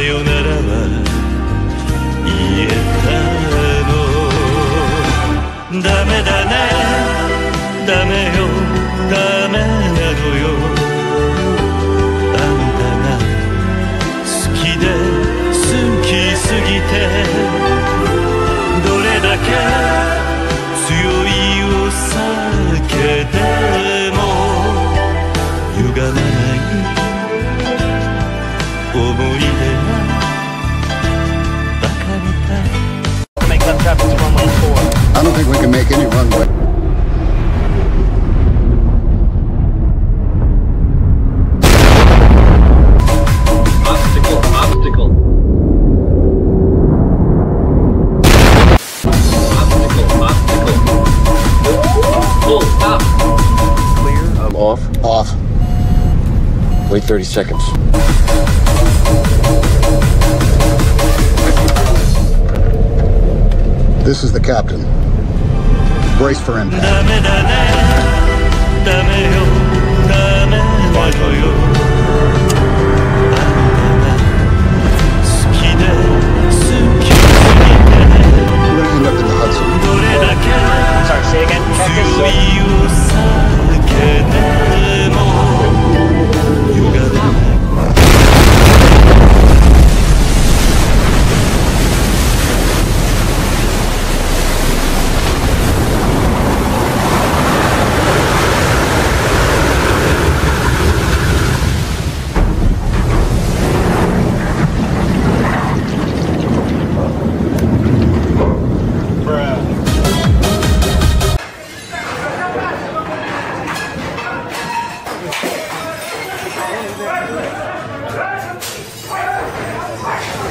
よならは言えたの。ダメだねダメよダメなのよ。あんたが好きで好きすぎてどれだけ強いを避けても歪まない思い don't think we can make any runway. Obstacle, obstacle. Obstacle, obstacle. Full stop. Clear. I'm off. Off. Wait 30 seconds. This is the captain. Brace for impact. Vai, vai, vai, vai.